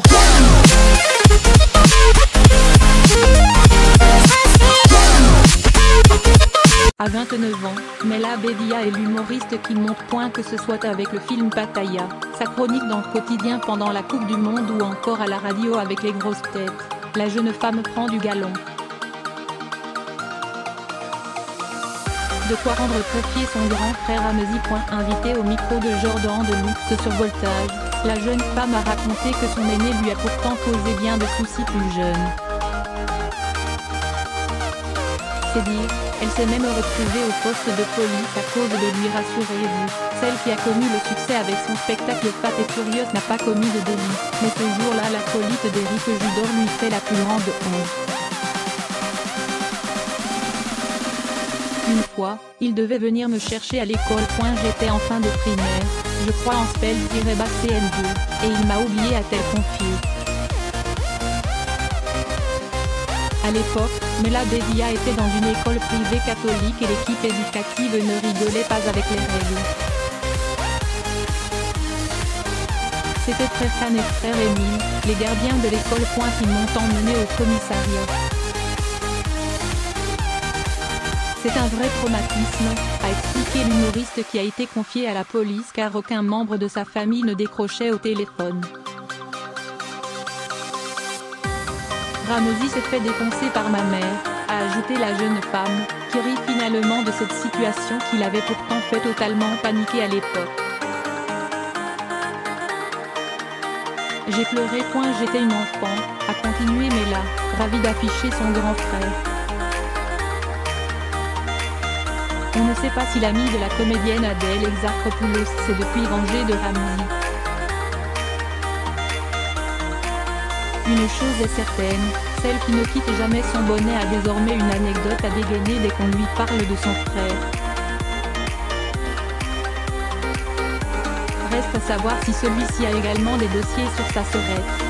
go. À 29 ans, Mela Bedia est l'humoriste qui montre point que ce soit avec le film Pattaya, sa chronique dans le quotidien pendant la Coupe du Monde ou encore à la radio avec les grosses têtes. La jeune femme prend du galon. De quoi rendre confier son grand frère Amesi. Invité au micro de Jordan de Luxe sur Voltage, la jeune femme a raconté que son aîné lui a pourtant causé bien de soucis plus jeune. C'est dire, elle s'est même retrouvée au poste de police à cause de lui rassurez-vous. Celle qui a connu le succès avec son spectacle Fat et Furieuse n'a pas commis de délit, mais ce jour-là la colite d'Eric Judor lui fait la plus grande honte. Une fois, il devait venir me chercher à l'école. J'étais en fin de primaire, je crois en spell-CN2, et il m'a oublié a-t-elle confié. À l'époque, Mela était dans une école privée catholique et l'équipe éducative ne rigolait pas avec les règles. C'était frère Khan et frère Émile, les gardiens de l'école qui m'ont emmené au commissariat. C'est un vrai traumatisme, a expliqué l'humoriste qui a été confié à la police car aucun membre de sa famille ne décrochait au téléphone. Ramosi s'est fait défoncer par ma mère, a ajouté la jeune femme, qui rit finalement de cette situation qu'il avait pourtant fait totalement paniquer à l'époque. J'ai pleuré point j'étais une enfant, a continué Mela, ravie d'afficher son grand frère. On ne sait pas si l'ami de la comédienne Adèle Exarchopoulos s'est depuis rangé de Ramon. Une chose est certaine, celle qui ne quitte jamais son bonnet a désormais une anecdote à dégainer dès qu'on lui parle de son frère. Reste à savoir si celui-ci a également des dossiers sur sa sœurette.